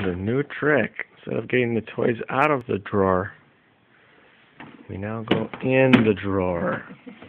learned a new trick. Instead of getting the toys out of the drawer, we now go in the drawer.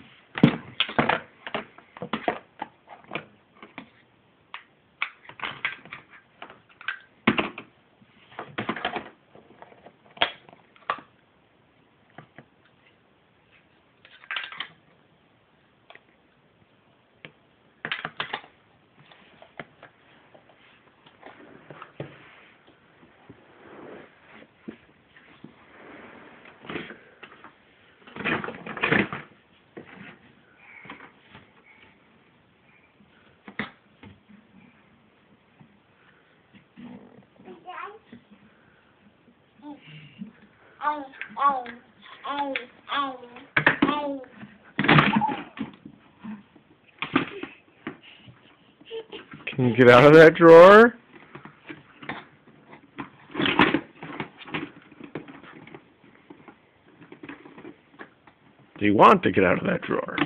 Can you get out of that drawer? Do you want to get out of that drawer?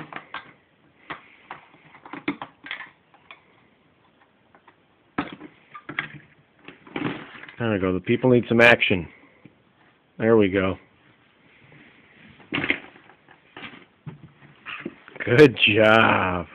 There we go. The people need some action. There we go. Good job.